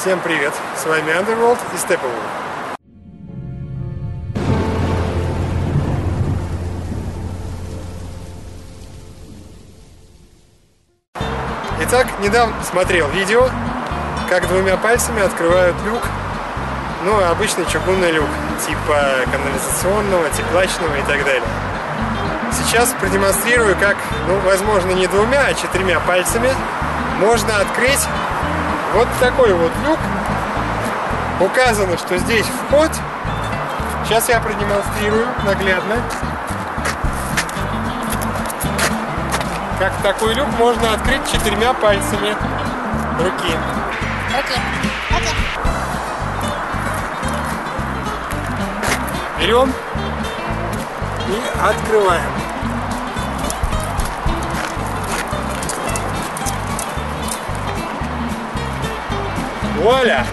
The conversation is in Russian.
Всем привет! С вами Underworld и Steppenwolf. Итак, недавно смотрел видео, как двумя пальцами открывают люк, ну, обычный чугунный люк, типа канализационного, теплачного и так далее. Сейчас продемонстрирую, как, ну, возможно, не двумя, а четырьмя пальцами можно открыть вот такой вот люк. Указано, что здесь вход. Сейчас я продемонстрирую наглядно. Как такой люк можно открыть четырьмя пальцами руки. Окей. Окей. Берем и открываем. Вуаля!